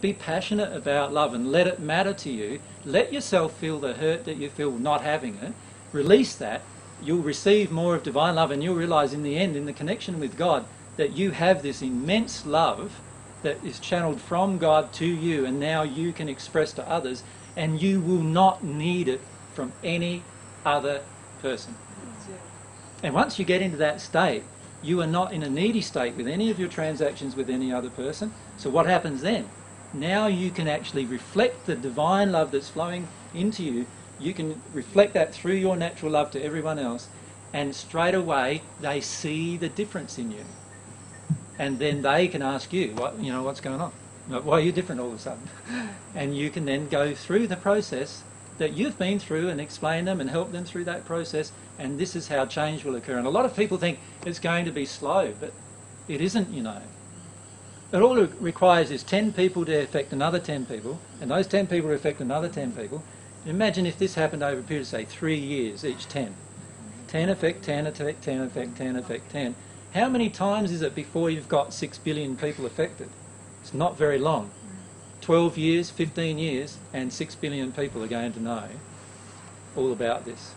Be passionate about love and let it matter to you. Let yourself feel the hurt that you feel not having it. Release that. You'll receive more of divine love, and you'll realize in the end, in the connection with God, that you have this immense love that is channeled from God to you, and now you can express to others, and you will not need it from any other person. And once you get into that state, you are not in a needy state with any of your transactions with any other person. So what happens then? Now you can actually reflect the divine love that's flowing into you. You can reflect that through your natural love to everyone else, and straight away they see the difference in you. And then they can ask you, what, you know, what's going on? Why are you different all of a sudden? And you can then go through the process that you've been through and explain them and help them through that process. And this is how change will occur. And a lot of people think it's going to be slow, but it isn't, you know. It all it requires is 10 people to affect another 10 people, and those 10 people to affect another 10 people. Imagine if this happened over a period of, say, three years, each 10. 10 affect 10, affect 10, affect 10, affect 10. How many times is it before you've got 6 billion people affected? It's not very long. 12 years, 15 years, and 6 billion people are going to know all about this.